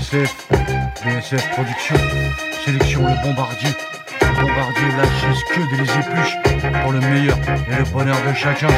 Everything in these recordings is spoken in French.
BSF, BSF Production, sélection le bombardier. Le bombardier lâche que de les épluches pour le meilleur et le bonheur de chacun.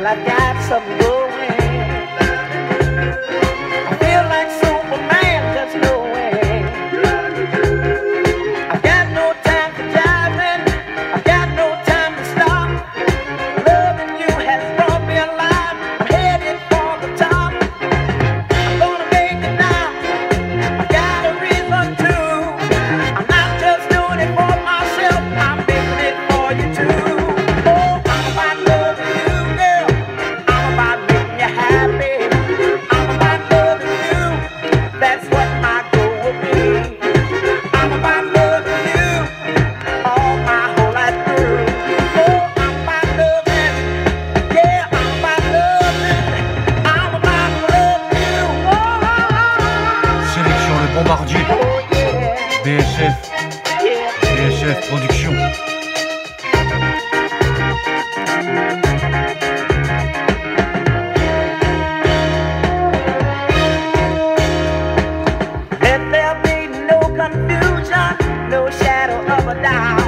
Well, I got some good. TSF Productions. Let there be no confusion, no shadow of a doubt.